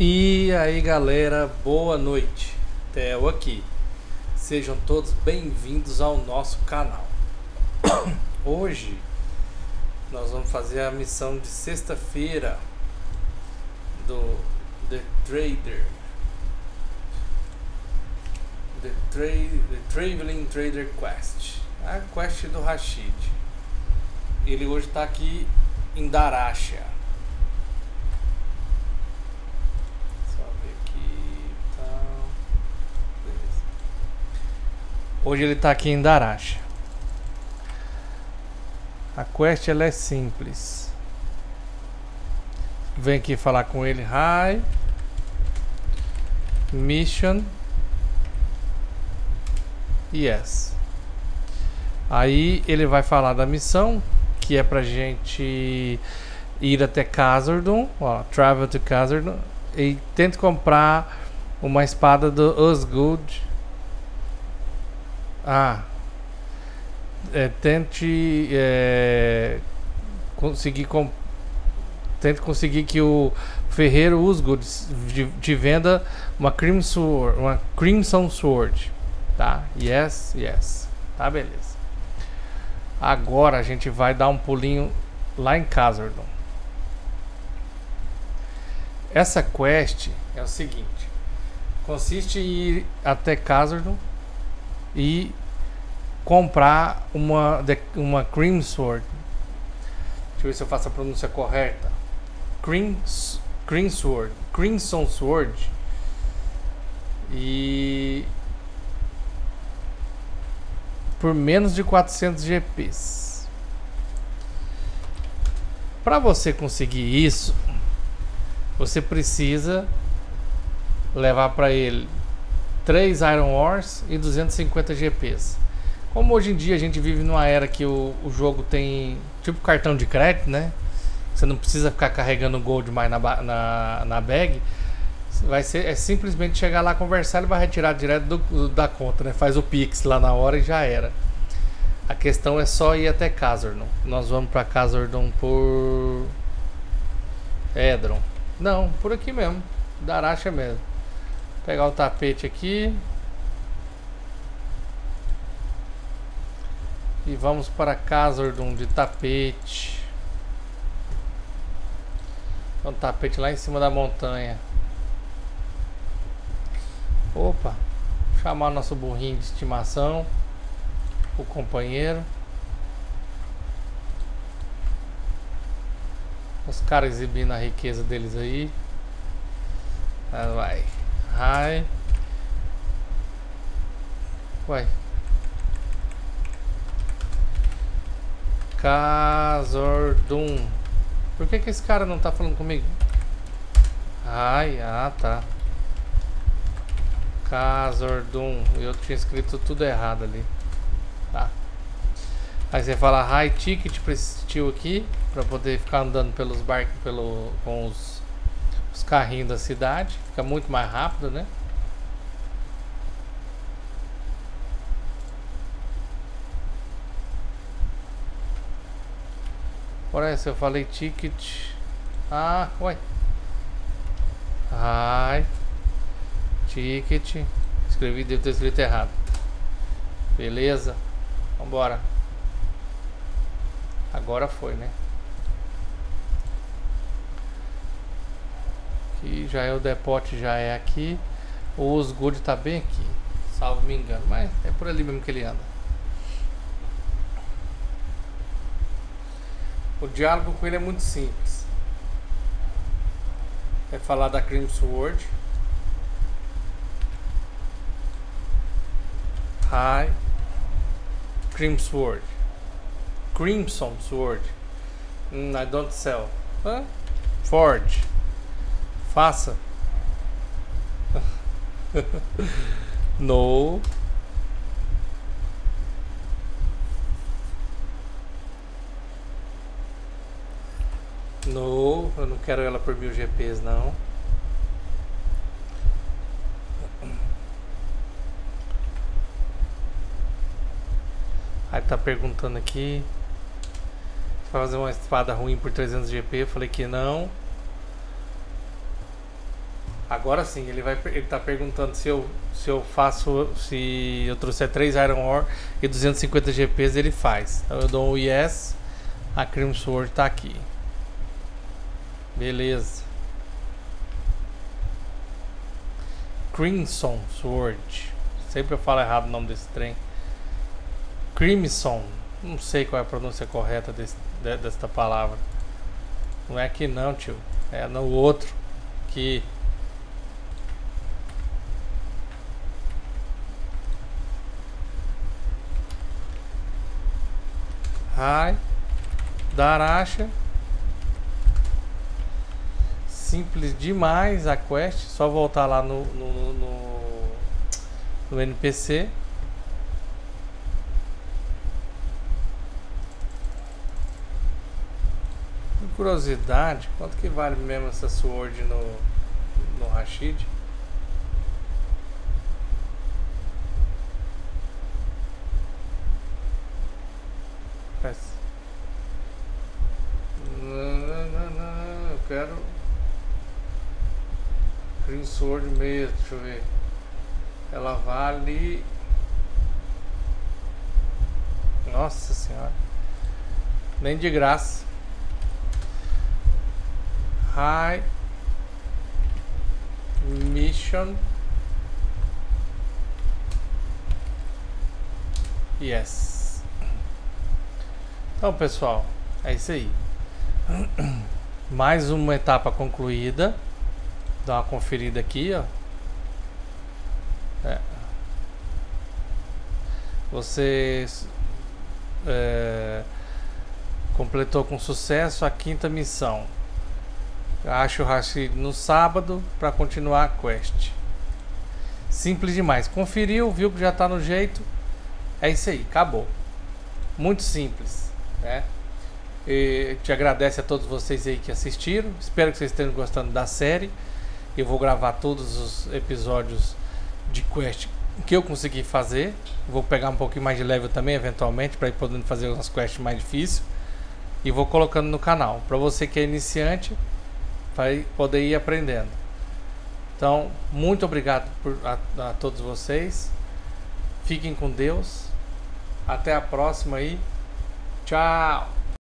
E aí galera, boa noite. Theo aqui. Sejam todos bem-vindos ao nosso canal. Hoje nós vamos fazer a missão de sexta-feira do The Trader. The, tra The Traveling Trader Quest. A quest do Rashid. Ele hoje está aqui em Darasha. Hoje ele está aqui em Daracha. A quest ela é simples. Vem aqui falar com ele. Hi. Mission. Yes. Aí ele vai falar da missão, que é pra gente ir até Khazardun, ó, travel to Khazardun e tente comprar uma espada do Osgood ah, é, tente é, conseguir com, tente conseguir que o ferreiro Usgood te venda uma Crimson, uma Crimson Sword, tá? Yes, yes, tá beleza. Agora a gente vai dar um pulinho lá em Khazardon. Essa quest é o seguinte: consiste em ir até Khazardon e comprar uma, uma Cream Sword. Deixa eu ver se eu faço a pronúncia correta. Cream, cream Sword. Crimson Sword. E. Por menos de 400 GPs. Para você conseguir isso, você precisa levar para ele 3 Iron Ores e 250 GPs. Como hoje em dia a gente vive numa era que o, o jogo tem tipo cartão de crédito, né? Você não precisa ficar carregando gold mais na, na, na bag. Vai ser, é simplesmente chegar lá, conversar, ele vai retirar direto do, da conta, né? Faz o Pix lá na hora e já era. A questão é só ir até Khazardon. Nós vamos para Khazardon por Edron. Não, por aqui mesmo. Daracha mesmo pegar o tapete aqui. E vamos para Casordum de tapete. Um tapete lá em cima da montanha. Opa, chamar nosso burrinho de estimação, o companheiro. Os caras exibindo a riqueza deles aí. Ah, vai. Hi. Uai. Casordum. Por que que esse cara não tá falando comigo? Ai, ah, tá. Casordum. Eu tinha escrito tudo errado ali. Tá. Aí você fala high ticket pra esse tio aqui. Pra poder ficar andando pelos barcos pelo, com os os carrinhos da cidade, fica muito mais rápido, né? Parece, eu falei ticket. Ah, uai. Ai. Ticket. Escrevi, devo ter escrito errado. Beleza. Vambora. Agora foi, né? Aqui já é o depote, já é aqui. O Osgood tá bem aqui, salvo me engano, mas é por ali mesmo que ele anda. O diálogo com ele é muito simples. É falar da Crimson Sword. Hi. Crimson Sword. Crimson Sword. Mm, I don't sell. Huh? Forge. Faça. no. No, eu não quero ela por mil GPs não. Aí tá perguntando aqui. Fazer uma espada ruim por 300 GP? Eu falei que não. Agora sim, ele vai ele tá perguntando se eu se eu faço se eu trouxer 3 Iron Ore e 250 GPs, ele faz. Então eu dou um yes. A Cream Sword tá aqui. Beleza. Crimson Sword. Sempre eu falo errado o nome desse trem. Crimson. Não sei qual é a pronúncia correta desse, de, desta palavra. Não é aqui não, tio. É no outro. Que. Hi. Daracha. Simples demais a quest. Só voltar lá no, no, no, no NPC. curiosidade, quanto que vale mesmo essa sword no, no Rashid? Não, não, não, eu quero Green Sword mesmo, deixa eu ver. Ela vale. Nossa senhora. Nem de graça. High Mission. Yes. Então, pessoal, é isso aí. Mais uma etapa concluída. Dá uma conferida aqui, ó. É. Você é, completou com sucesso a quinta missão. Acho o Rashid no sábado para continuar a quest. Simples demais. Conferiu, viu que já está no jeito. É isso aí, acabou. Muito simples, né? E te agradece a todos vocês aí que assistiram. Espero que vocês estejam gostando da série. Eu vou gravar todos os episódios de quest que eu consegui fazer. Vou pegar um pouquinho mais de level também, eventualmente, para ir podendo fazer umas quests mais difíceis. E vou colocando no canal. Para você que é iniciante, vai poder ir aprendendo. Então, muito obrigado por, a, a todos vocês. Fiquem com Deus. Até a próxima aí. Tchau!